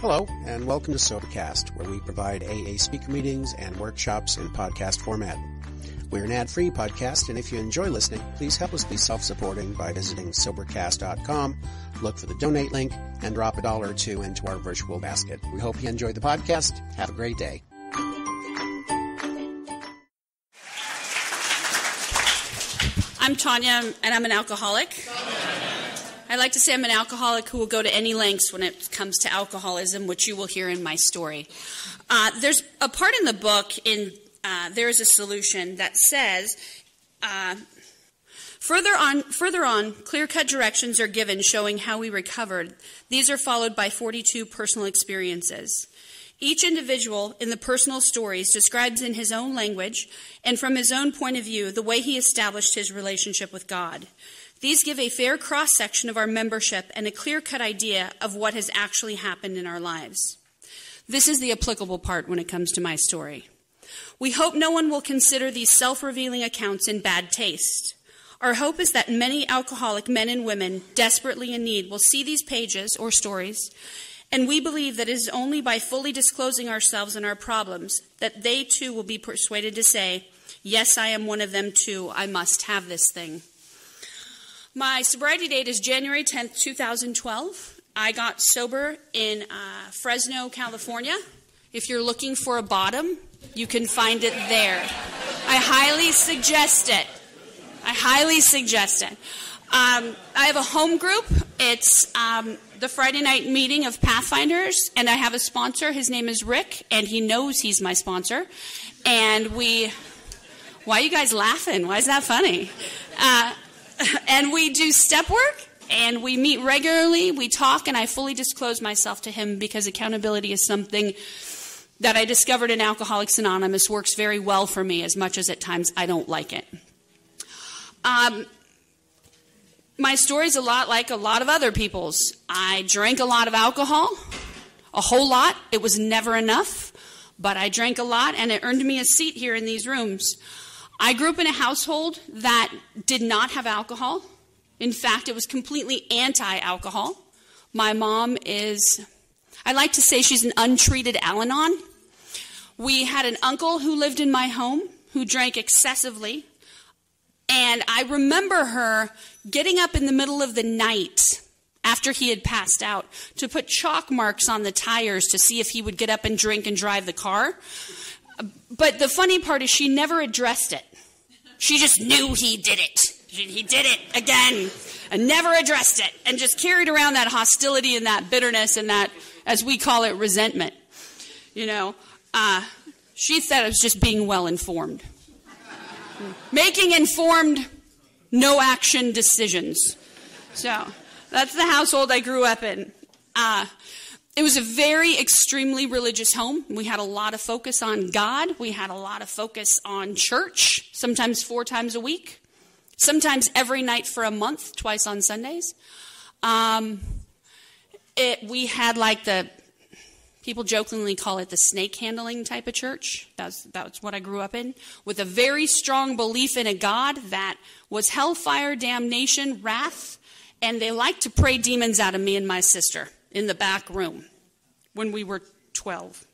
Hello, and welcome to SoberCast, where we provide AA speaker meetings and workshops in podcast format. We're an ad-free podcast, and if you enjoy listening, please help us be self-supporting by visiting Sobercast.com, look for the donate link, and drop a dollar or two into our virtual basket. We hope you enjoy the podcast. Have a great day. I'm Tanya, and I'm an alcoholic. I like to say I'm an alcoholic who will go to any lengths when it comes to alcoholism, which you will hear in my story. Uh, there's a part in the book in uh, there is a solution that says. Uh, further on, further on, clear-cut directions are given showing how we recovered. These are followed by 42 personal experiences. Each individual in the personal stories describes in his own language and from his own point of view the way he established his relationship with God. These give a fair cross section of our membership and a clear cut idea of what has actually happened in our lives. This is the applicable part when it comes to my story. We hope no one will consider these self revealing accounts in bad taste. Our hope is that many alcoholic men and women desperately in need will see these pages or stories and we believe that it is only by fully disclosing ourselves and our problems that they too will be persuaded to say, Yes, I am one of them too. I must have this thing. My sobriety date is January 10th, 2012. I got sober in uh, Fresno, California. If you're looking for a bottom, you can find it there. I highly suggest it. I highly suggest it. Um, I have a home group. It's um, the Friday night meeting of Pathfinders, and I have a sponsor. His name is Rick, and he knows he's my sponsor. And we, why are you guys laughing? Why is that funny? Uh, and we do step work, and we meet regularly. We talk, and I fully disclose myself to him because accountability is something that I discovered in Alcoholics Anonymous works very well for me, as much as at times I don't like it. Um, my is a lot like a lot of other people's. I drank a lot of alcohol, a whole lot. It was never enough, but I drank a lot and it earned me a seat here in these rooms. I grew up in a household that did not have alcohol. In fact, it was completely anti alcohol. My mom is, I like to say she's an untreated Al Anon. We had an uncle who lived in my home who drank excessively. And I remember her getting up in the middle of the night after he had passed out to put chalk marks on the tires to see if he would get up and drink and drive the car. But the funny part is she never addressed it. She just knew he did it. He did it again and never addressed it and just carried around that hostility and that bitterness and that, as we call it, resentment. You know, uh, she said it was just being well informed. Making informed no action decisions. So that's the household I grew up in. Uh, it was a very extremely religious home. We had a lot of focus on God. We had a lot of focus on church, sometimes four times a week, sometimes every night for a month, twice on Sundays. Um, it, we had like the People jokingly call it the snake handling type of church. That's, that's what I grew up in, with a very strong belief in a God that was hellfire, damnation, wrath, and they liked to pray demons out of me and my sister in the back room when we were 12.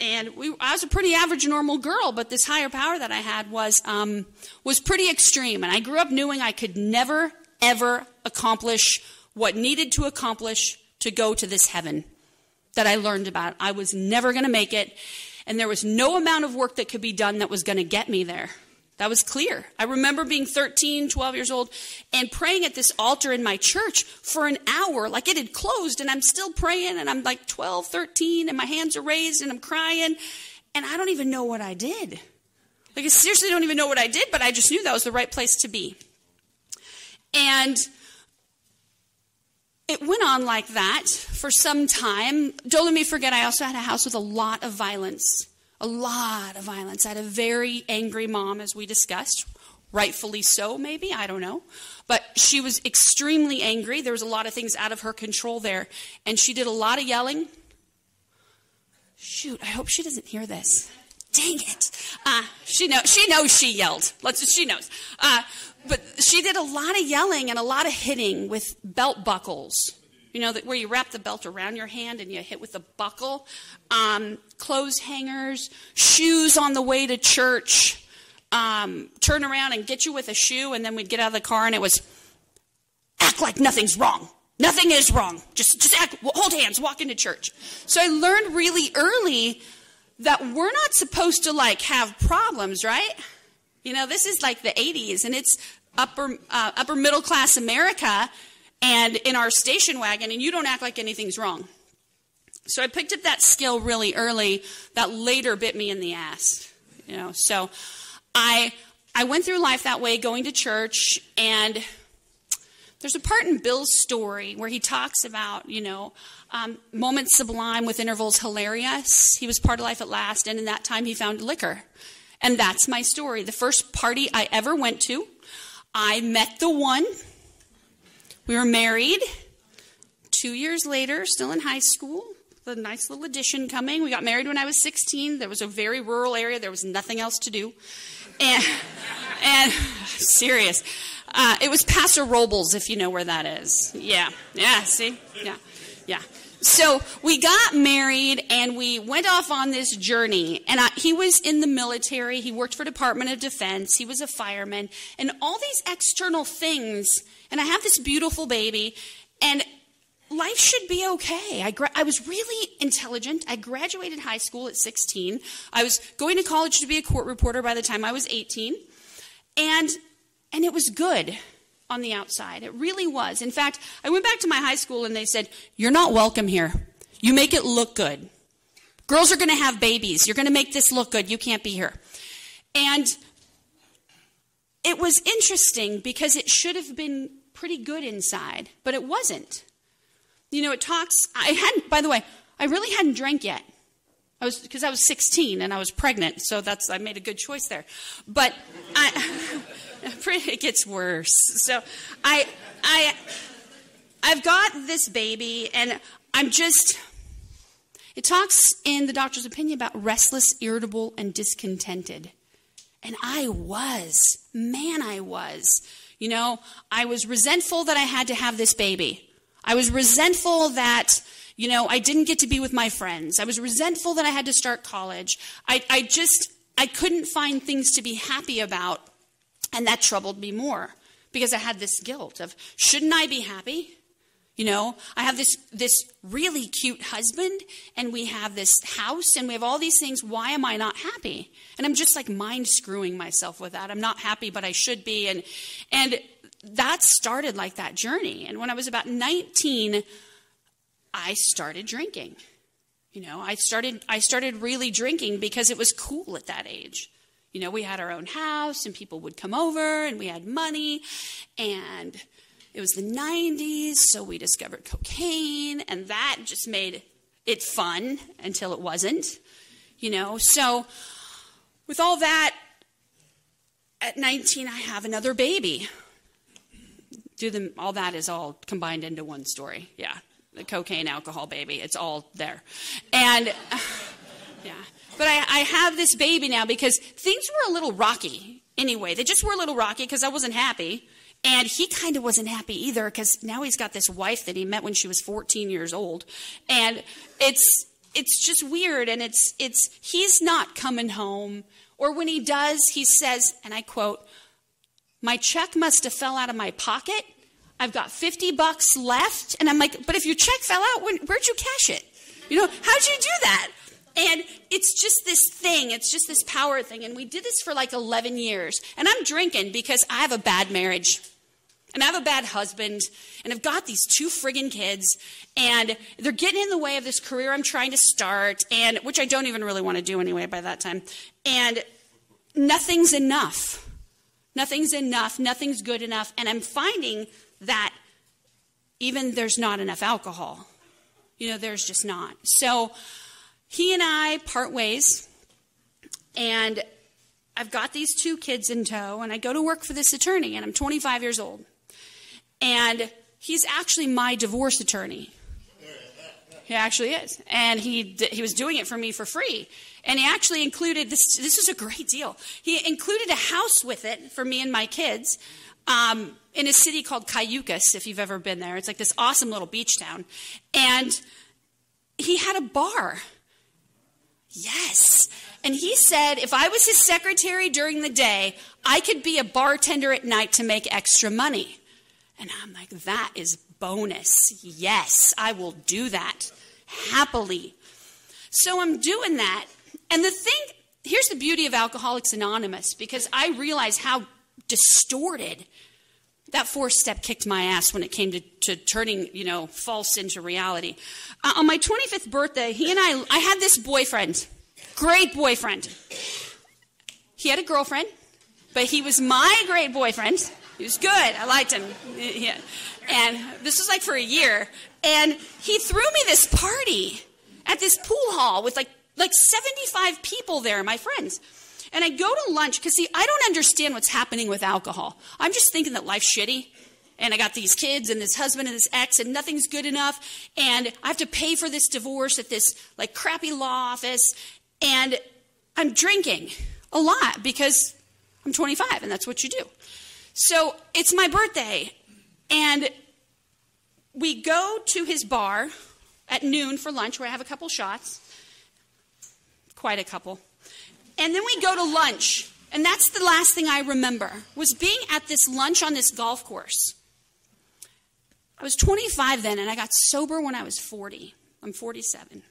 And we, I was a pretty average, normal girl, but this higher power that I had was um, was pretty extreme. And I grew up knowing I could never, ever accomplish what needed to accomplish to go to this heaven that I learned about. I was never going to make it, and there was no amount of work that could be done that was going to get me there. That was clear. I remember being 13, 12 years old and praying at this altar in my church for an hour. Like it had closed and I'm still praying and I'm like 12, 13 and my hands are raised and I'm crying and I don't even know what I did. Like I seriously don't even know what I did, but I just knew that was the right place to be. And it went on like that for some time. Don't let me forget, I also had a house with a lot of violence. A lot of violence. I had a very angry mom, as we discussed. Rightfully so, maybe. I don't know. But she was extremely angry. There was a lot of things out of her control there. And she did a lot of yelling. Shoot, I hope she doesn't hear this. Dang it. Uh, she, know, she knows she yelled. Let's, just, she knows. Uh, but she did a lot of yelling and a lot of hitting with belt buckles you know, that where you wrap the belt around your hand and you hit with a buckle, um, clothes hangers, shoes on the way to church, um, turn around and get you with a shoe, and then we'd get out of the car and it was act like nothing's wrong. Nothing is wrong. Just, just act, hold hands, walk into church. So I learned really early that we're not supposed to like have problems, right? You know, this is like the 80s and it's upper, uh, upper middle class America and in our station wagon and you don't act like anything's wrong. So I picked up that skill really early that later bit me in the ass. You know, so I I went through life that way, going to church, and there's a part in Bill's story where he talks about, you know, um, moments sublime with intervals hilarious. He was part of life at last, and in that time he found liquor. And that's my story. The first party I ever went to, I met the one. We were married. Two years later, still in high school, the nice little addition coming. We got married when I was 16. There was a very rural area. There was nothing else to do. And, and serious. Uh, it was Paso Robles, if you know where that is. Yeah, yeah, see? Yeah, yeah. So we got married and we went off on this journey. And I, he was in the military. He worked for Department of Defense. He was a fireman. And all these external things. And I have this beautiful baby. And life should be okay. I, gra- I was really intelligent. I graduated high school at 16. I was going to college to be a court reporter by the time I was 18. And, and it was good on the outside. It really was. In fact, I went back to my high school and they said, You're not welcome here. You make it look good. Girls are going to have babies. You're going to make this look good. You can't be here. And it was interesting because it should have been pretty good inside, but it wasn't. You know, it talks, I hadn't, by the way, I really hadn't drank yet. I was, because I was 16 and I was pregnant, so that's, I made a good choice there. But I, it gets worse. So I, I, I've got this baby and I'm just, it talks in the doctor's opinion about restless, irritable, and discontented. And I was. Man, I was. You know, I was resentful that I had to have this baby. I was resentful that, you know, I didn't get to be with my friends. I was resentful that I had to start college. I, I just, I couldn't find things to be happy about. And that troubled me more because I had this guilt of, shouldn't I be happy? You know, I have this this really cute husband and we have this house and we have all these things. Why am I not happy? And I'm just like mind screwing myself with that. I'm not happy, but I should be. And and that started like that journey. And when I was about 19, I started drinking. You know, I started I started really drinking because it was cool at that age. You know, we had our own house and people would come over and we had money and it was the 90s, so we discovered cocaine and that just made it fun until it wasn't. You know, so with all that at 19 I have another baby. Do them all that is all combined into one story. Yeah the cocaine alcohol baby it's all there. And yeah but I, I have this baby now because things were a little rocky. Anyway they just were a little rocky because i wasn't happy and he kind of wasn't happy either because now he's got this wife that he met when she was 14 years old and it's it's just weird and it's it's he's not coming home or when he does he says and i quote my check must have fell out of my pocket. I've got 50 bucks left. And I'm like, but if your check fell out, where'd you cash it? You know, how'd you do that? And it's just this thing, it's just this power thing. And we did this for like 11 years. And I'm drinking because I have a bad marriage. And I have a bad husband. And I've got these two friggin' kids. And they're getting in the way of this career I'm trying to start, and which I don't even really want to do anyway by that time. And nothing's enough. Nothing's enough, nothing's good enough. And I'm finding that even there's not enough alcohol. You know, there's just not. So he and I part ways, and I've got these two kids in tow, and I go to work for this attorney, and I'm 25 years old. And he's actually my divorce attorney. He actually is. And he, he was doing it for me for free. And he actually included this, this is a great deal. He included a house with it for me and my kids. um, in a city called Cayucos, if you've ever been there. It's like this awesome little beach town. And he had a bar. Yes. And he said if I was his secretary during the day, I could be a bartender at night to make extra money. And I'm like, that is bonus. Yes, I will do that happily. So I'm doing that. And the thing, here's the beauty of Alcoholics Anonymous because I realize how distorted that fourth step kicked my ass when it came to, to turning, you know, false into reality. Uh, on my 25th birthday, he and I, I had this boyfriend, great boyfriend. He had a girlfriend, but he was my great boyfriend. He was good. I liked him. Yeah. And this was like for a year. And he threw me this party at this pool hall with like like 75 people there, my friends. And I go to lunch because, see, I don't understand what's happening with alcohol. I'm just thinking that life's shitty. And I got these kids and this husband and this ex, and nothing's good enough. And I have to pay for this divorce at this like crappy law office. And I'm drinking a lot because I'm 25 and that's what you do. So it's my birthday. And we go to his bar at noon for lunch where I have a couple shots. Quite a couple. And then we go to lunch. And that's the last thing I remember was being at this lunch on this golf course. I was 25 then and I got sober when I was 40. I'm 47.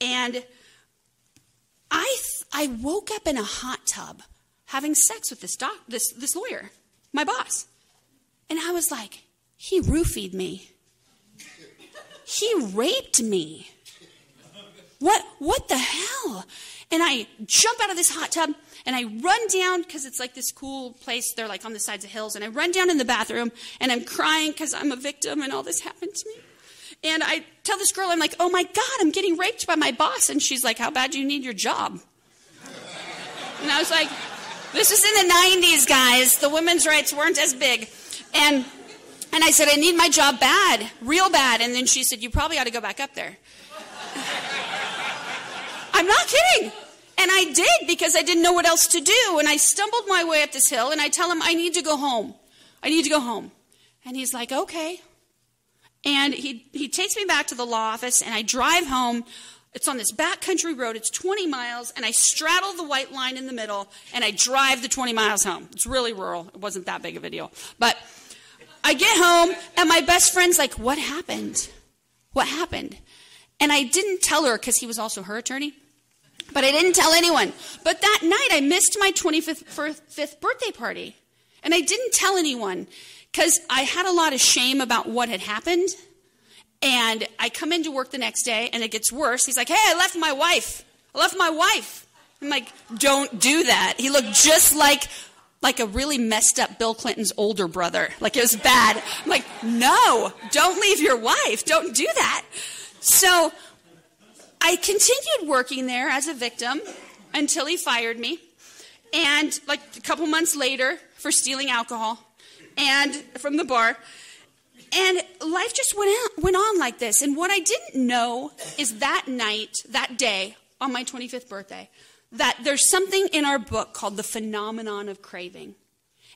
And I I woke up in a hot tub having sex with this doc this this lawyer, my boss. And I was like, he roofied me. He raped me. What what the hell? And I jump out of this hot tub and I run down because it's like this cool place. They're like on the sides of hills. And I run down in the bathroom and I'm crying because I'm a victim and all this happened to me. And I tell this girl, I'm like, oh my God, I'm getting raped by my boss. And she's like, how bad do you need your job? And I was like, this was in the 90s, guys. The women's rights weren't as big. And, and I said, I need my job bad, real bad. And then she said, you probably ought to go back up there. I'm not kidding. And I did because I didn't know what else to do. And I stumbled my way up this hill and I tell him, I need to go home. I need to go home. And he's like, okay. And he, he takes me back to the law office and I drive home. It's on this backcountry road. It's 20 miles and I straddle the white line in the middle and I drive the 20 miles home. It's really rural. It wasn't that big of a deal. But I get home and my best friend's like, what happened? What happened? And I didn't tell her because he was also her attorney. But I didn't tell anyone. But that night, I missed my 25th birthday party. And I didn't tell anyone because I had a lot of shame about what had happened. And I come into work the next day and it gets worse. He's like, hey, I left my wife. I left my wife. I'm like, don't do that. He looked just like like a really messed up Bill Clinton's older brother. Like it was bad. I'm like, no, don't leave your wife. Don't do that. So I continued working there as a victim until he fired me. And like a couple months later, for stealing alcohol and from the bar. And life just went, out, went on like this. And what I didn't know is that night, that day, on my 25th birthday, that there's something in our book called the phenomenon of craving.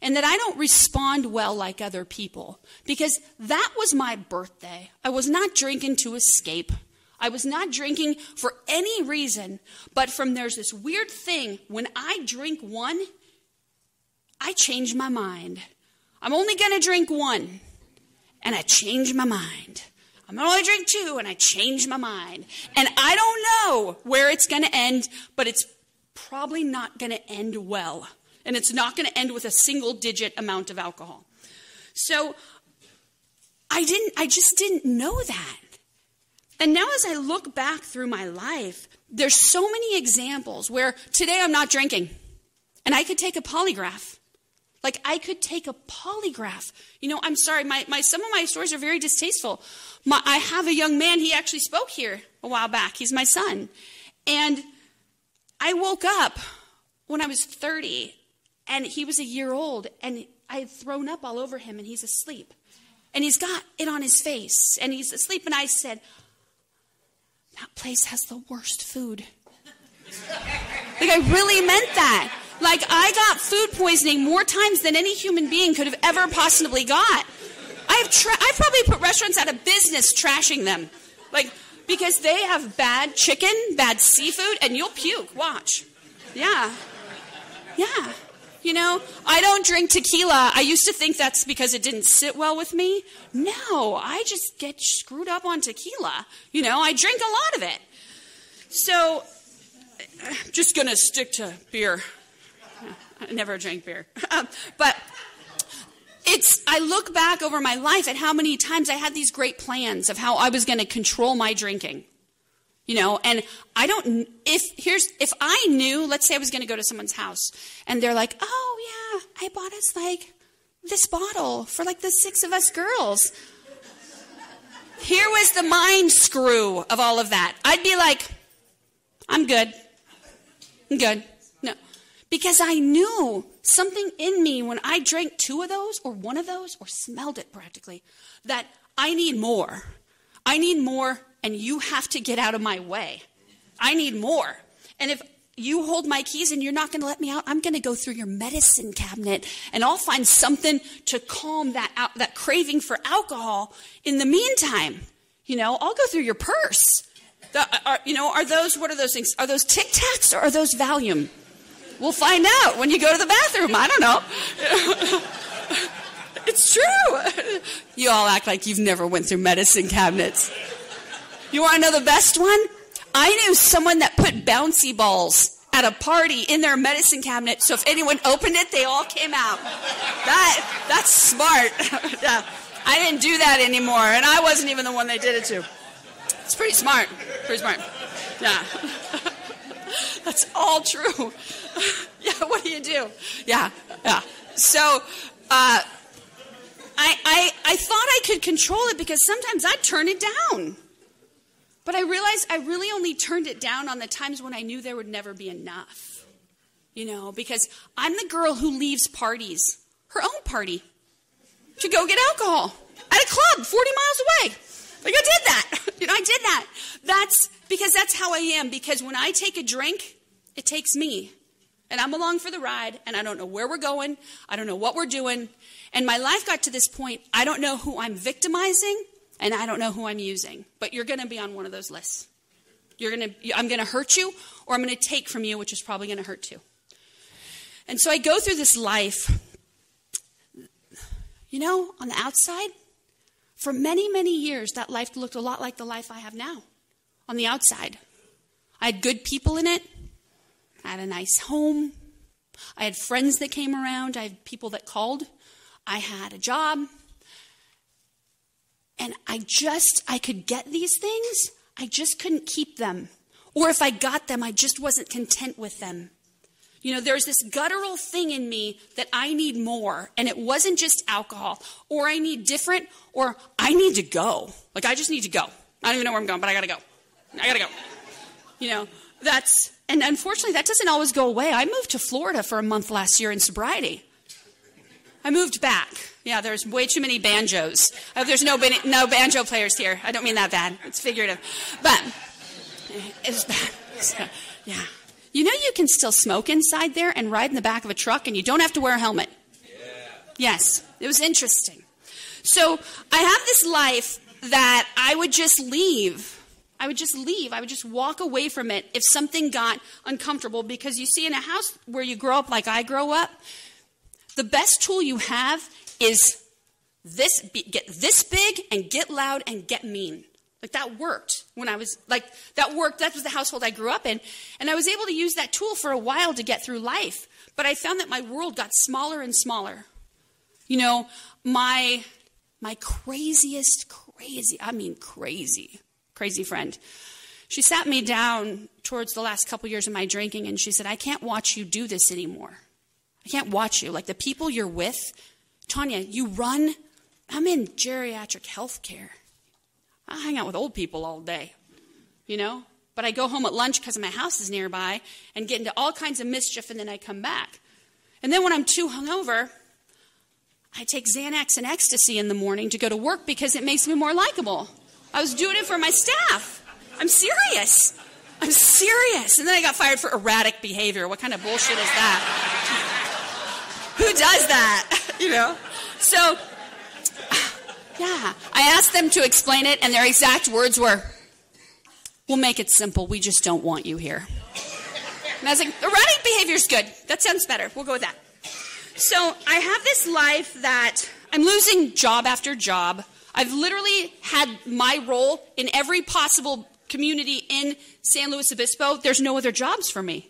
And that I don't respond well like other people. Because that was my birthday. I was not drinking to escape. I was not drinking for any reason, but from there's this weird thing when I drink one, I change my mind. I'm only going to drink one, and I change my mind. I'm going to only drink two, and I change my mind. And I don't know where it's going to end, but it's probably not going to end well. And it's not going to end with a single digit amount of alcohol. So I didn't, I just didn't know that. And now, as I look back through my life, there's so many examples where today I'm not drinking and I could take a polygraph. Like I could take a polygraph. You know, I'm sorry, my, my some of my stories are very distasteful. My, I have a young man, he actually spoke here a while back. He's my son. And I woke up when I was 30 and he was a year old and I had thrown up all over him and he's asleep. And he's got it on his face and he's asleep. And I said, that place has the worst food. Like, I really meant that. Like, I got food poisoning more times than any human being could have ever possibly got. I've, tra- I've probably put restaurants out of business trashing them. Like, because they have bad chicken, bad seafood, and you'll puke. Watch. Yeah. Yeah. You know, I don't drink tequila. I used to think that's because it didn't sit well with me. No, I just get screwed up on tequila. You know, I drink a lot of it. So, I'm just going to stick to beer. I never drank beer. Um, but it's, I look back over my life at how many times I had these great plans of how I was going to control my drinking. You know, and I don't, if, here's, if I knew, let's say I was going to go to someone's house and they're like, oh yeah, I bought us like this bottle for like the six of us girls. Here was the mind screw of all of that. I'd be like, I'm good. I'm good. Because I knew something in me when I drank two of those or one of those or smelled it practically that I need more. I need more, and you have to get out of my way. I need more. And if you hold my keys and you're not going to let me out, I'm going to go through your medicine cabinet and I'll find something to calm that out, that craving for alcohol. In the meantime, you know, I'll go through your purse. The, are, you know, are those what are those things? Are those Tic Tacs or are those Valium? We'll find out when you go to the bathroom. I don't know. it's true. You all act like you've never went through medicine cabinets. You want to know the best one? I knew someone that put bouncy balls at a party in their medicine cabinet, so if anyone opened it, they all came out. That that's smart. yeah. I didn't do that anymore, and I wasn't even the one they did it to. It's pretty smart. Pretty smart. Yeah. That's all true. yeah, what do you do? Yeah, yeah. So, uh, I, I, I thought I could control it because sometimes I'd turn it down. But I realized I really only turned it down on the times when I knew there would never be enough. You know, because I'm the girl who leaves parties, her own party, to go get alcohol at a club 40 miles away. Like I did that. You know, I did that. That's because that's how I am. Because when I take a drink, it takes me. And I'm along for the ride, and I don't know where we're going. I don't know what we're doing. And my life got to this point, I don't know who I'm victimizing, and I don't know who I'm using. But you're going to be on one of those lists. You're going to, I'm going to hurt you, or I'm going to take from you, which is probably going to hurt too. And so I go through this life, you know, on the outside, for many, many years, that life looked a lot like the life I have now on the outside. I had good people in it. I had a nice home. I had friends that came around. I had people that called. I had a job. And I just, I could get these things. I just couldn't keep them. Or if I got them, I just wasn't content with them. You know, there's this guttural thing in me that I need more. And it wasn't just alcohol, or I need different, or I need to go. Like, I just need to go. I don't even know where I'm going, but I gotta go. I gotta go. You know, that's, and unfortunately, that doesn't always go away. I moved to Florida for a month last year in sobriety. I moved back. Yeah, there's way too many banjos. Uh, there's no, no banjo players here. I don't mean that bad. It's figurative. But, it's bad. So, yeah. You know you can still smoke inside there and ride in the back of a truck and you don't have to wear a helmet. Yeah. Yes, it was interesting. So I have this life that I would just leave. I would just leave. I would just walk away from it if something got uncomfortable. Because you see, in a house where you grow up like I grow up, the best tool you have is this get this big and get loud and get mean. Like that worked when I was like that worked. That was the household I grew up in, and I was able to use that tool for a while to get through life. But I found that my world got smaller and smaller. You know, my my craziest crazy, I mean crazy, crazy friend. She sat me down towards the last couple years of my drinking and she said, "I can't watch you do this anymore. I can't watch you. Like the people you're with, Tanya, you run I'm in geriatric health care. I hang out with old people all day, you know? But I go home at lunch because my house is nearby and get into all kinds of mischief, and then I come back. And then when I'm too hungover, I take Xanax and ecstasy in the morning to go to work because it makes me more likable. I was doing it for my staff. I'm serious. I'm serious. And then I got fired for erratic behavior. What kind of bullshit is that? Who does that? You know? So, yeah. I asked them to explain it, and their exact words were, We'll make it simple. We just don't want you here. And I was like, erratic behavior is good. That sounds better. We'll go with that. So I have this life that I'm losing job after job. I've literally had my role in every possible community in San Luis Obispo. There's no other jobs for me.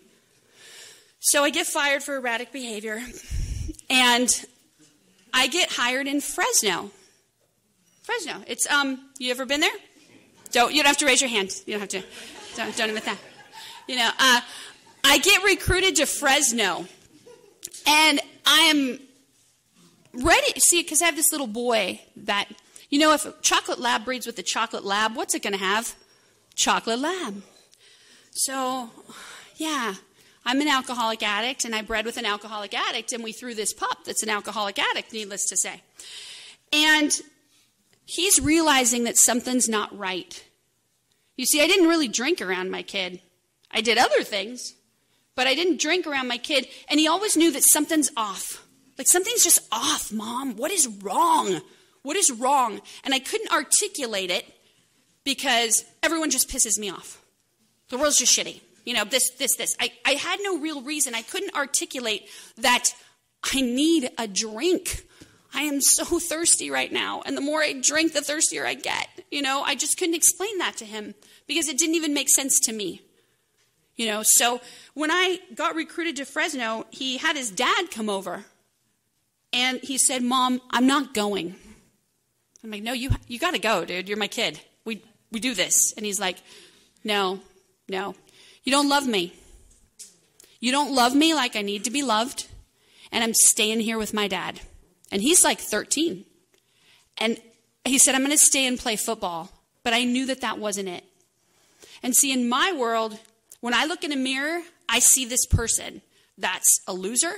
So I get fired for erratic behavior. And I get hired in Fresno. Fresno. It's um you ever been there? Don't, you don't have to raise your hand. You don't have to. Don't, don't admit that. You know, uh, I get recruited to Fresno, and I am ready. See, because I have this little boy that, you know, if a chocolate lab breeds with a chocolate lab, what's it going to have? Chocolate lab. So, yeah, I'm an alcoholic addict, and I bred with an alcoholic addict, and we threw this pup that's an alcoholic addict, needless to say. And he's realizing that something's not right. You see, I didn't really drink around my kid. I did other things, but I didn't drink around my kid. And he always knew that something's off. Like, something's just off, mom. What is wrong? What is wrong? And I couldn't articulate it because everyone just pisses me off. The world's just shitty. You know, this, this, this. I, I had no real reason. I couldn't articulate that I need a drink. I am so thirsty right now. And the more I drink, the thirstier I get. You know, I just couldn't explain that to him because it didn't even make sense to me. You know, so when I got recruited to Fresno, he had his dad come over and he said, Mom, I'm not going. I'm like, No, you, you got to go, dude. You're my kid. We, we do this. And he's like, No, no. You don't love me. You don't love me like I need to be loved. And I'm staying here with my dad. And he's like 13. And he said, I'm going to stay and play football. But I knew that that wasn't it. And see, in my world, when I look in a mirror, I see this person that's a loser,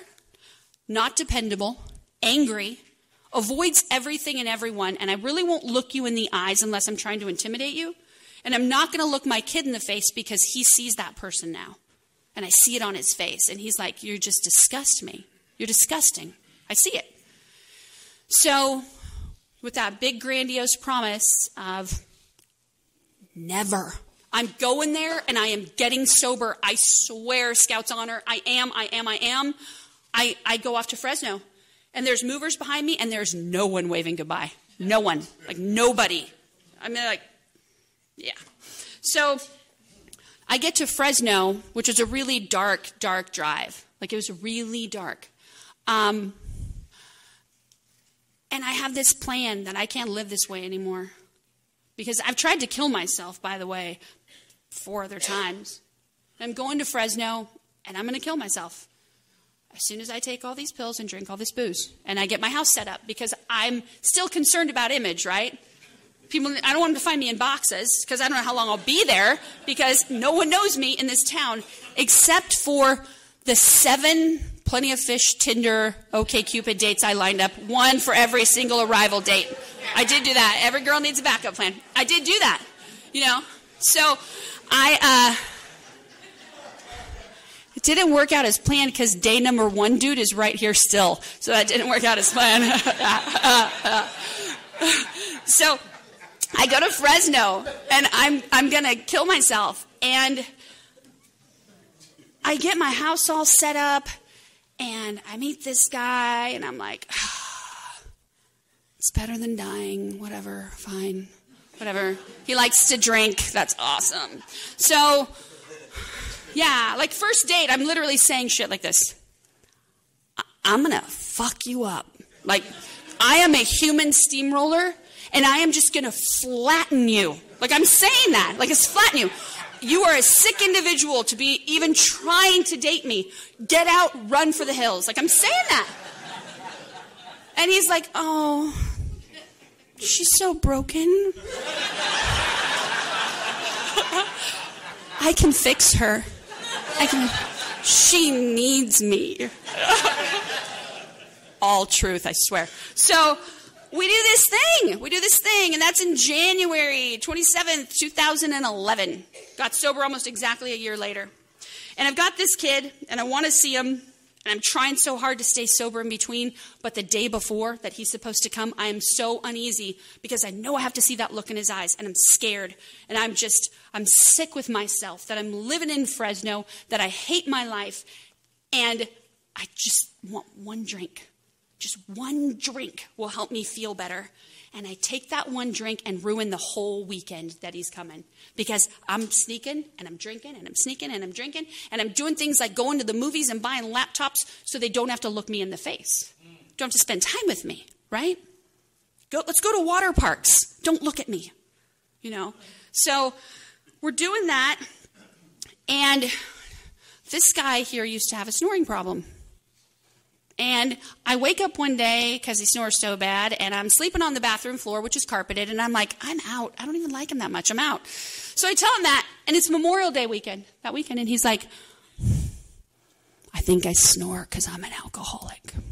not dependable, angry, avoids everything and everyone, and I really won't look you in the eyes unless I'm trying to intimidate you. And I'm not going to look my kid in the face because he sees that person now. And I see it on his face. And he's like, You just disgust me. You're disgusting. I see it. So, with that big, grandiose promise of never, I'm going there and I am getting sober. I swear, Scouts Honor, I am, I am, I am. I, I go off to Fresno and there's movers behind me and there's no one waving goodbye. No one. Like nobody. I mean, like, yeah. So I get to Fresno, which is a really dark, dark drive. Like it was really dark. Um, and I have this plan that I can't live this way anymore. Because I've tried to kill myself, by the way, four other times. I'm going to Fresno and I'm going to kill myself as soon as I take all these pills and drink all this booze and I get my house set up because I'm still concerned about image, right? People, I don't want them to find me in boxes because I don't know how long I'll be there because no one knows me in this town except for the seven Plenty of Fish, Tinder, OKCupid dates I lined up, one for every single arrival date. I did do that. Every girl needs a backup plan. I did do that, you know. So I, uh, didn't work out as planned because day number one dude is right here still. So that didn't work out as planned. so I go to Fresno and I'm, I'm going to kill myself. And I get my house all set up and I meet this guy, and I'm like, it's better than dying. Whatever, fine, whatever. He likes to drink. That's awesome. So, yeah, like first date, I'm literally saying shit like this I'm gonna fuck you up. Like, I am a human steamroller, and I am just gonna flatten you. Like, I'm saying that. Like, it's flatten you. You are a sick individual to be even trying to date me. Get out, run for the hills. Like, I'm saying that. And he's like, oh, she's so broken. I can fix her. I can. She needs me. All truth, I swear. So, we do this thing. We do this thing, and that's in January 27th, 2011. Got sober almost exactly a year later. And I've got this kid, and I want to see him, And I'm trying so hard to stay sober in between, but the day before that he's supposed to come, I am so uneasy because I know I have to see that look in his eyes and I'm scared. And I'm just, I'm sick with myself that I'm living in Fresno, that I hate my life, and I just want one drink. Just one drink will help me feel better and I take that one drink and ruin the whole weekend that he's coming because I'm sneaking and I'm drinking and I'm sneaking and I'm drinking and I'm doing things like going to the movies and buying laptops so they don't have to look me in the face. Don't have to spend time with me, right? Go, let's go to water parks. Don't look at me, you know. So we're doing that, and this guy here used to have a snoring problem. And I wake up one day because he snores so bad, and I'm sleeping on the bathroom floor, which is carpeted, and I'm like, I'm out. I don't even like him that much. I'm out. So I tell him that, and it's Memorial Day weekend, that weekend, and he's like, I think I snore because I'm an alcoholic. And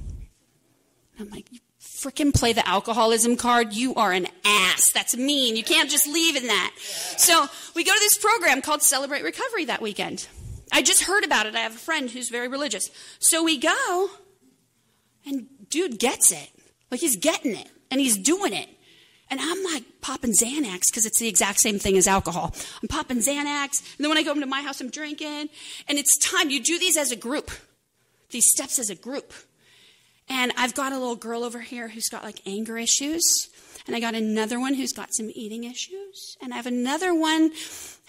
I'm like, you freaking play the alcoholism card. You are an ass. That's mean. You can't just leave in that. So we go to this program called Celebrate Recovery that weekend. I just heard about it. I have a friend who's very religious. So we go, and dude gets it. Like he's getting it and he's doing it. And I'm like popping Xanax because it's the exact same thing as alcohol. I'm popping Xanax. And then when I go into my house, I'm drinking. And it's time. You do these as a group, these steps as a group. And I've got a little girl over here who's got like anger issues. And I got another one who's got some eating issues. And I have another one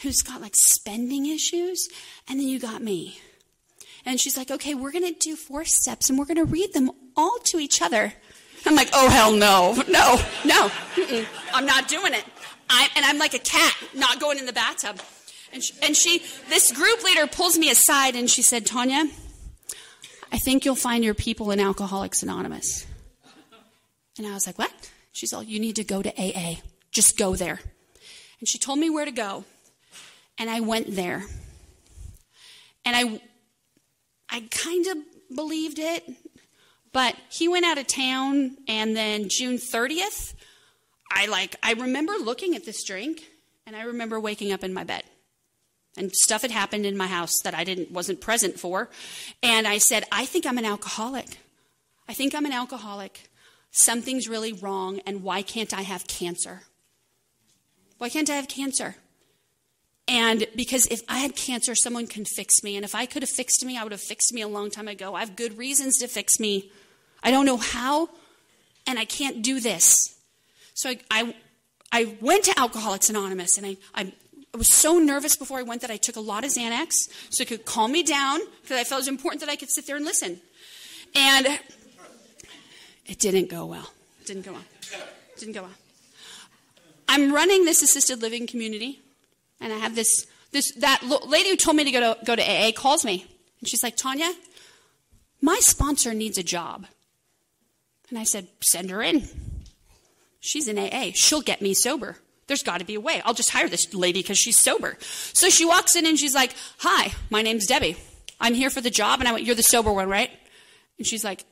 who's got like spending issues. And then you got me. And she's like, okay, we're going to do four steps and we're going to read them all to each other. I'm like, oh, hell no. No, no. Mm-mm. I'm not doing it. I, and I'm like a cat, not going in the bathtub. And she, and she, this group leader pulls me aside and she said, Tanya, I think you'll find your people in Alcoholics Anonymous. And I was like, what? She's all, you need to go to AA. Just go there. And she told me where to go. And I went there. And I, I kind of believed it, but he went out of town, and then June 30th, I like I remember looking at this drink, and I remember waking up in my bed. And stuff had happened in my house that I didn't wasn't present for. And I said, I think I'm an alcoholic. I think I'm an alcoholic. Something's really wrong, and why can't I have cancer? Why can't I have cancer? And because if I had cancer, someone can fix me. And if I could have fixed me, I would have fixed me a long time ago. I have good reasons to fix me. I don't know how, and I can't do this. So I, I, I went to Alcoholics Anonymous, and I, I, I was so nervous before I went that I took a lot of Xanax so it could calm me down because I felt it was important that I could sit there and listen. And it didn't go well. It didn't go well. It didn't go well. I'm running this assisted living community, and I have this, this that lady who told me to go to go to AA calls me, and she's like, Tanya, my sponsor needs a job. And I said, Send her in. She's in AA. She'll get me sober. There's got to be a way. I'll just hire this lady because she's sober. So she walks in and she's like, Hi, my name's Debbie. I'm here for the job. And I went, You're the sober one, right? And she's like,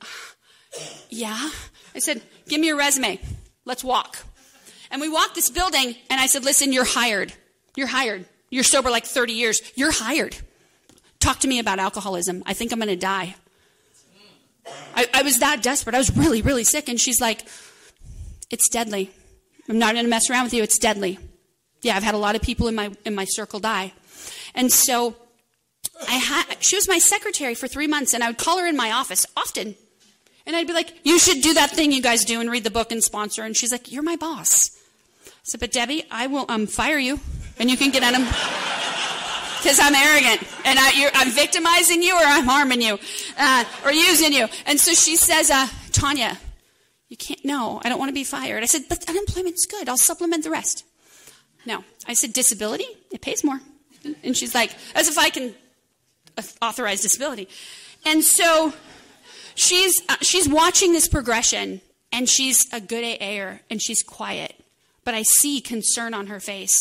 Yeah. I said, Give me your resume. Let's walk. And we walked this building and I said, Listen, you're hired. You're hired. You're sober like 30 years. You're hired. Talk to me about alcoholism. I think I'm going to die. I, I was that desperate. I was really, really sick. And she's like, It's deadly. I'm not going to mess around with you. It's deadly. Yeah, I've had a lot of people in my in my circle die. And so I had she was my secretary for 3 months and I would call her in my office often. And I'd be like, "You should do that thing you guys do and read the book and sponsor." And she's like, "You're my boss." I said, "But Debbie, I will um, fire you and you can get on them because I'm arrogant and I, am victimizing you or I'm harming you uh, or using you. And so she says, uh, Tanya, you can't, no, I don't want to be fired. I said, but unemployment's good. I'll supplement the rest. No. I said, disability? It pays more. And she's like, as if I can authorize disability. And so she's, uh, she's watching this progression and she's a good AAer and she's quiet. But I see concern on her face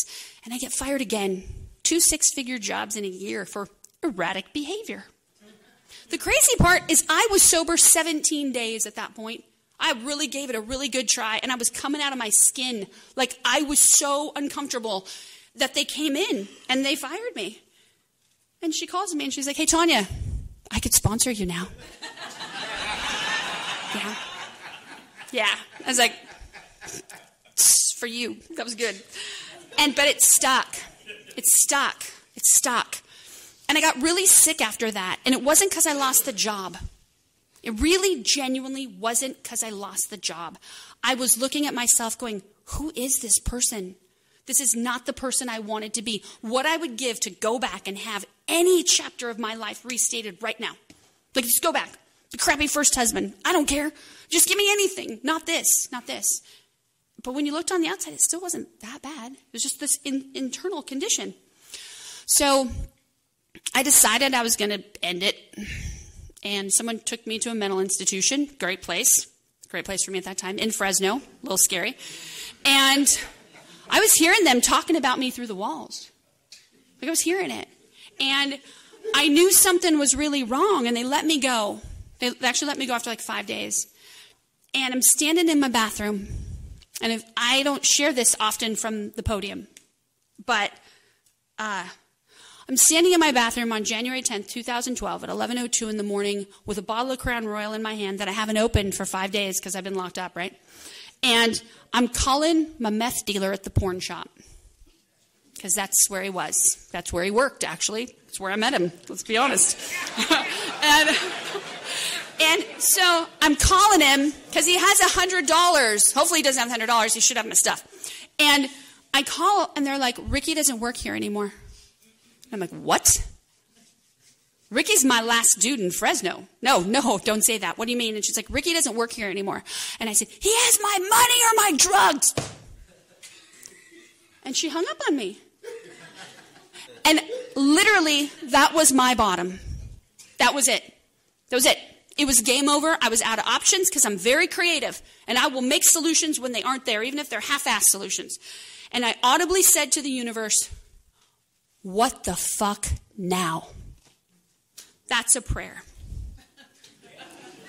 and I get fired again two six figure jobs in a year for erratic behavior. The crazy part is, I was sober 17 days at that point. I really gave it a really good try, and I was coming out of my skin. Like, I was so uncomfortable that they came in and they fired me. And she calls me and she's like, Hey, Tanya, I could sponsor you now. yeah. Yeah. I was like, for you. That was good. And, but it stuck. It stuck. It stuck. And I got really sick after that. And it wasn't because I lost the job. It really genuinely wasn't because I lost the job. I was looking at myself going, who is this person? This is not the person I wanted to be. What I would give to go back and have any chapter of my life restated right now. Like, just go back. The crappy first husband. I don't care. Just give me anything. Not this. Not this. But when you looked on the outside, it still wasn't that bad. It was just this in, internal condition. So I decided I was going to end it. And someone took me to a mental institution. Great place. Great place for me at that time. In Fresno. A little scary. And I was hearing them talking about me through the walls. Like I was hearing it. And I knew something was really wrong, and they let me go. They actually let me go after like five days. And I'm standing in my bathroom, and if, I don't share this often from the podium, but uh, I'm standing in my bathroom on January 10th, 2012, at 11:02 in the morning, with a bottle of Crown Royal in my hand that I haven't opened for five days because I've been locked up, right? And I'm calling my meth dealer at the porn shop because that's where he was. That's where he worked, actually. That's where I met him, let's be honest. and, and so I'm calling him because he has $100. Hopefully, he doesn't have $100. He should have my stuff. And I call, and they're like, Ricky doesn't work here anymore. I'm like, what? Ricky's my last dude in Fresno. No, no, don't say that. What do you mean? And she's like, Ricky doesn't work here anymore. And I said, he has my money or my drugs. And she hung up on me. And literally, that was my bottom. That was it. That was it. It was game over. I was out of options because I'm very creative and I will make solutions when they aren't there, even if they're half assed solutions. And I audibly said to the universe, What the fuck now? That's a prayer.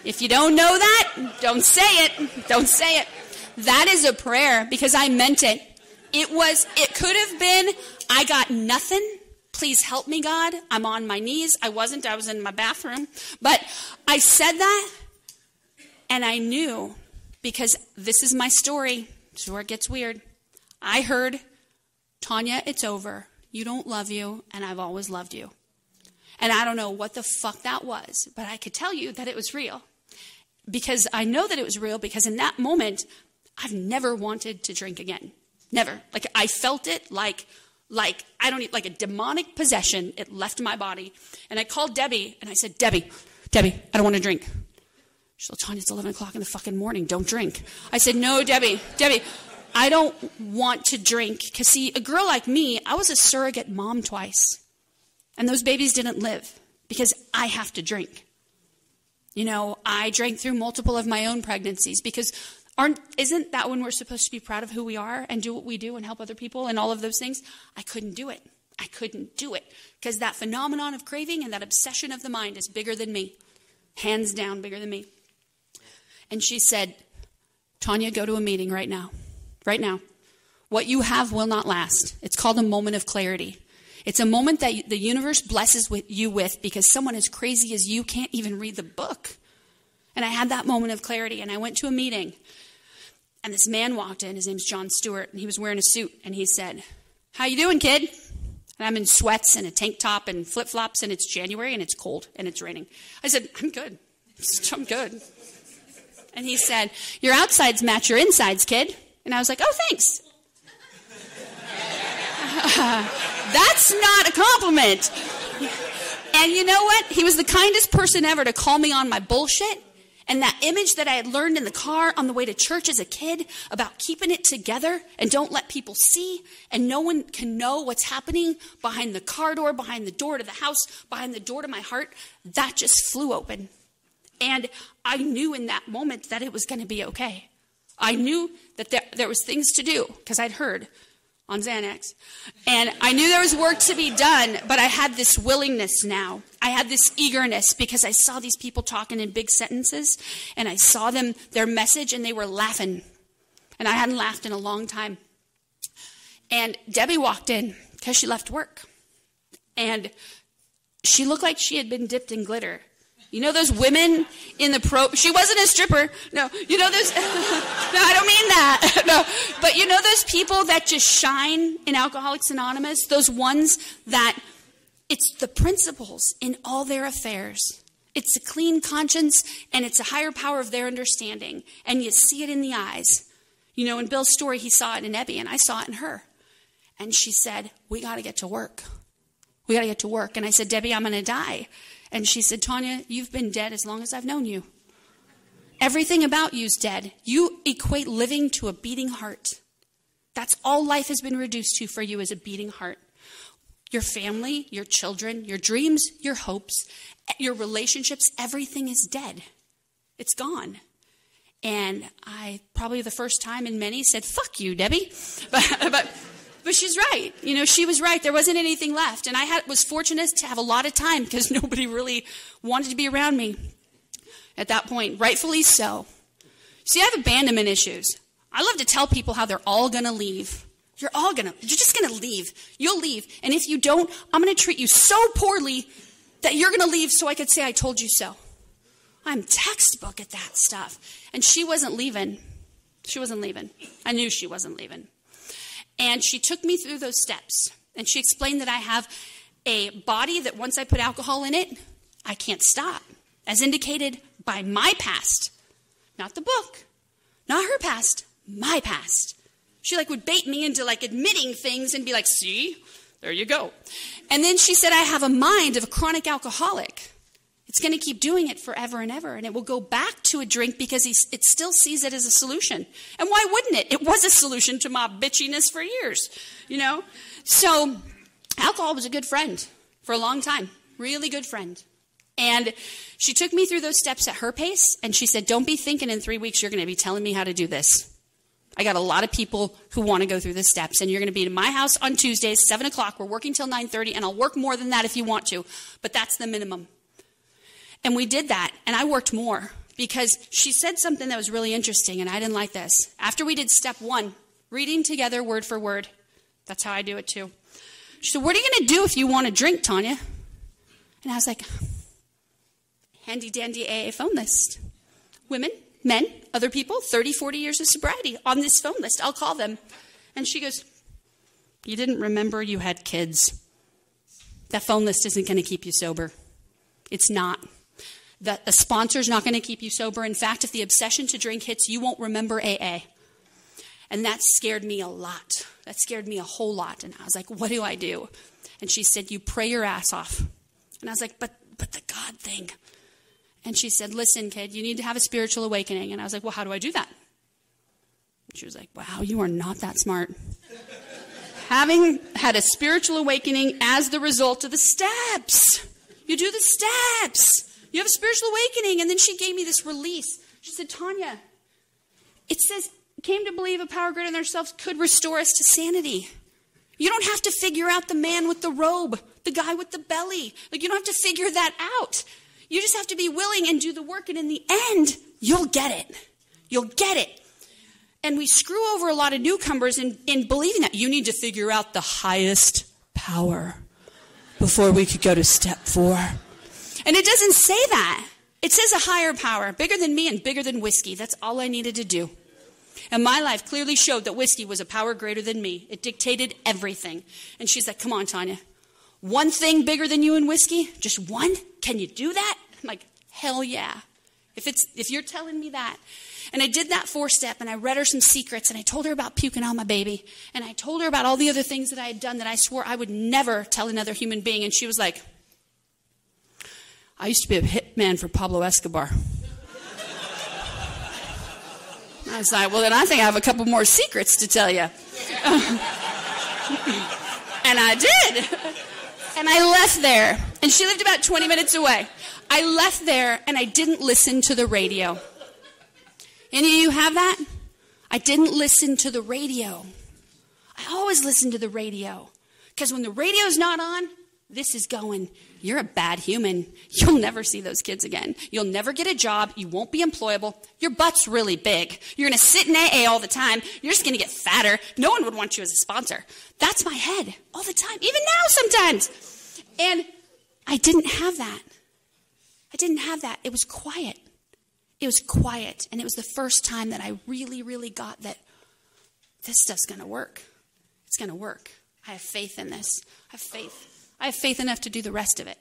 If you don't know that, don't say it. Don't say it. That is a prayer because I meant it. It was, it could have been, I got nothing. Please help me, God. I'm on my knees. I wasn't, I was in my bathroom. But I said that and I knew because this is my story. This is where it gets weird. I heard, Tanya, it's over. You don't love you, and I've always loved you. And I don't know what the fuck that was, but I could tell you that it was real. Because I know that it was real because in that moment, I've never wanted to drink again. Never. Like I felt it like like I don't need like a demonic possession. It left my body. And I called Debbie and I said, Debbie, Debbie, I don't want to drink. She's like, Tanya, it's 11 o'clock in the fucking morning. Don't drink. I said, no, Debbie, Debbie, I don't want to drink. Because, see, a girl like me, I was a surrogate mom twice. And those babies didn't live because I have to drink. You know, I drank through multiple of my own pregnancies because aren't isn't that when we're supposed to be proud of who we are and do what we do and help other people and all of those things? I couldn't do it. I couldn't do it because that phenomenon of craving and that obsession of the mind is bigger than me. Hands down bigger than me. And she said, "Tanya, go to a meeting right now. Right now. What you have will not last. It's called a moment of clarity. It's a moment that the universe blesses with you with because someone as crazy as you can't even read the book. And I had that moment of clarity, and I went to a meeting, and this man walked in. His name's John Stewart, and he was wearing a suit, and he said, "How you doing, kid?" And I'm in sweats and a tank top and flip flops, and it's January, and it's cold, and it's raining. I said, "I'm good. I'm good." And he said, "Your outsides match your insides, kid." And I was like, "Oh, thanks." That's not a compliment. And you know what? He was the kindest person ever to call me on my bullshit. And that image that I had learned in the car on the way to church as a kid about keeping it together and don't let people see, and no one can know what's happening behind the car door, behind the door to the house, behind the door to my heart, that just flew open. And I knew in that moment that it was going to be okay. I knew that there, there was things to do because I'd heard on Xanax. And I knew there was work to be done, but I had this willingness now. I had this eagerness because I saw these people talking in big sentences and I saw them, their message, and they were laughing. And I hadn't laughed in a long time. And Debbie walked in because she left work. And she looked like she had been dipped in glitter. You know those women in the pro, she wasn't a stripper. No, you know those, no, I don't mean. No, but you know those people that just shine in Alcoholics Anonymous? Those ones that it's the principles in all their affairs. It's a clean conscience and it's a higher power of their understanding. And you see it in the eyes. You know, in Bill's story, he saw it in Ebby, and I saw it in her. And she said, We got to get to work. We got to get to work. And I said, Debbie, I'm going to die. And she said, Tanya, you've been dead as long as I've known you. Everything about you's dead. You equate living to a beating heart. That's all life has been reduced to for you is a beating heart. Your family, your children, your dreams, your hopes, your relationships, everything is dead. It's gone. And I probably the first time in many said, fuck you, Debbie. But, but, but she's right. You know, she was right. There wasn't anything left. And I had, was fortunate to have a lot of time because nobody really wanted to be around me at that point. Rightfully so. See, I have abandonment issues. I love to tell people how they're all going to leave. You're all going to, you're just going to leave. You'll leave. And if you don't, I'm going to treat you so poorly that you're going to leave so I could say I told you so. I'm textbook at that stuff. And she wasn't leaving. She wasn't leaving. I knew she wasn't leaving. And she took me through those steps. And she explained that I have a body that once I put alcohol in it, I can't stop, as indicated by my past. Not the book, not her past, my past. She like would bait me into like admitting things and be like, "See? There you go." And then she said I have a mind of a chronic alcoholic. It's going to keep doing it forever and ever, and it will go back to a drink because it still sees it as a solution. And why wouldn't it? It was a solution to my bitchiness for years, you know? So, alcohol was a good friend for a long time, really good friend. And she took me through those steps at her pace, and she said, Don't be thinking in three weeks you're going to be telling me how to do this. I got a lot of people who want to go through the steps, and you're going to be in my house on Tuesdays, 7 o'clock. We're working till 9.30, and I'll work more than that if you want to, but that's the minimum. And we did that, and I worked more because she said something that was really interesting, and I didn't like this. After we did step one, reading together word for word, that's how I do it too. She said, What are you going to do if you want to drink, Tanya? And I was like, Handy dandy AA phone list. Women, men, other people, 30, 40 years of sobriety on this phone list. I'll call them. And she goes, You didn't remember you had kids. That phone list isn't going to keep you sober. It's not that the sponsor's not going to keep you sober. In fact, if the obsession to drink hits, you won't remember AA. And that scared me a lot. That scared me a whole lot. And I was like, what do I do? And she said, you pray your ass off. And I was like, but, but the God thing. And she said, listen, kid, you need to have a spiritual awakening. And I was like, well, how do I do that? She was like, wow, you are not that smart. Having had a spiritual awakening as the result of the steps. You do the steps. You have a spiritual awakening. And then she gave me this release. She said, Tanya, it says, came to believe a power greater than ourselves could restore us to sanity. You don't have to figure out the man with the robe, the guy with the belly. Like, you don't have to figure that out. You just have to be willing and do the work. And in the end, you'll get it. You'll get it. And we screw over a lot of newcomers in, in believing that you need to figure out the highest power before we could go to step four. And it doesn't say that. It says a higher power, bigger than me and bigger than whiskey. That's all I needed to do. And my life clearly showed that whiskey was a power greater than me. It dictated everything. And she's like, Come on, Tanya. One thing bigger than you and whiskey? Just one? Can you do that? I'm like, Hell yeah. If, it's, if you're telling me that. And I did that four step and I read her some secrets and I told her about puking on my baby. And I told her about all the other things that I had done that I swore I would never tell another human being. And she was like, I used to be a hitman for Pablo Escobar. I was like, well, then I think I have a couple more secrets to tell you. and I did. And I left there. And she lived about 20 minutes away. I left there and I didn't listen to the radio. Any of you have that? I didn't listen to the radio. I always listen to the radio. Because when the radio's not on, this is going, you're a bad human. You'll never see those kids again. You'll never get a job. You won't be employable. Your butt's really big. You're going to sit in AA all the time. You're just going to get fatter. No one would want you as a sponsor. That's my head all the time, even now sometimes. And I didn't have that. I didn't have that. It was quiet. It was quiet. And it was the first time that I really, really got that this stuff's going to work. It's going to work. I have faith in this. I have faith. I have faith enough to do the rest of it.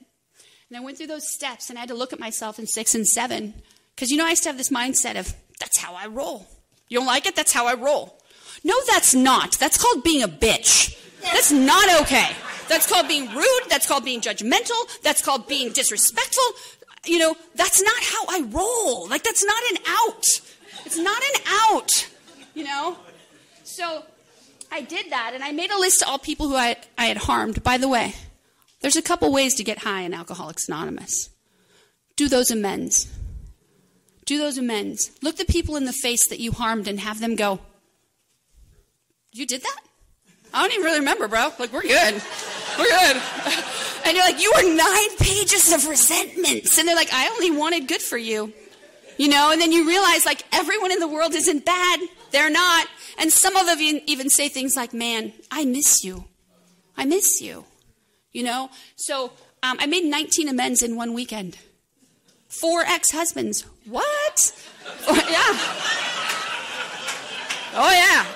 And I went through those steps and I had to look at myself in six and seven. Because, you know, I used to have this mindset of, that's how I roll. You don't like it? That's how I roll. No, that's not. That's called being a bitch. That's not okay. That's called being rude. That's called being judgmental. That's called being disrespectful. You know, that's not how I roll. Like, that's not an out. It's not an out. You know? So I did that, and I made a list of all people who I, I had harmed. By the way, there's a couple ways to get high in Alcoholics Anonymous. Do those amends. Do those amends. Look the people in the face that you harmed and have them go, You did that? I don't even really remember, bro. Like, we're good. We're good. And you're like, You were nine pages of resentments. And they're like, I only wanted good for you. You know, and then you realize, like, everyone in the world isn't bad. They're not. And some of them even say things like, Man, I miss you. I miss you. You know? So um, I made 19 amends in one weekend. Four ex husbands. What? Oh, yeah. Oh, yeah.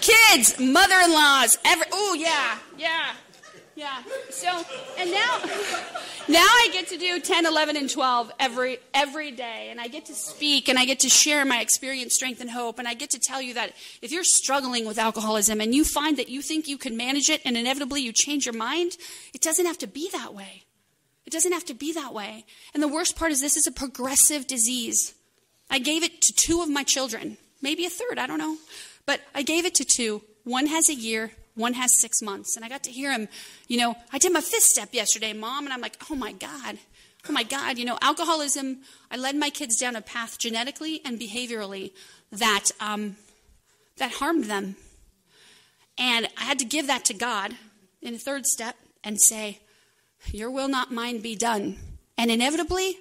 Kids, mother in laws, every. Oh, yeah, yeah. Yeah. So, and now, now I get to do 10, 11, and 12 every, every day. And I get to speak and I get to share my experience, strength, and hope. And I get to tell you that if you're struggling with alcoholism and you find that you think you can manage it and inevitably you change your mind, it doesn't have to be that way. It doesn't have to be that way. And the worst part is this is a progressive disease. I gave it to two of my children, maybe a third, I don't know. But I gave it to two. One has a year, one has six months. And I got to hear him, you know, I did my fifth step yesterday, mom. And I'm like, oh my God. Oh my God. You know, alcoholism, I led my kids down a path genetically and behaviorally that, um, that harmed them. And I had to give that to God in the third step and say, Your will, not mine, be done. And inevitably,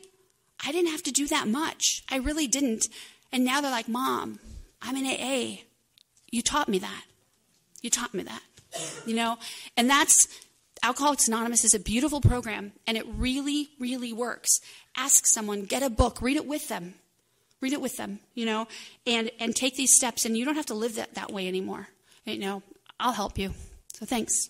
I didn't have to do that much. I really didn't. And now they're like, Mom, I'm in AA. You taught me that. You taught me that. You know? And that's Alcoholics Anonymous is a beautiful program and it really, really works. Ask someone, get a book, read it with them. Read it with them, you know, and, and take these steps and you don't have to live that, that way anymore. You know, I'll help you. So thanks.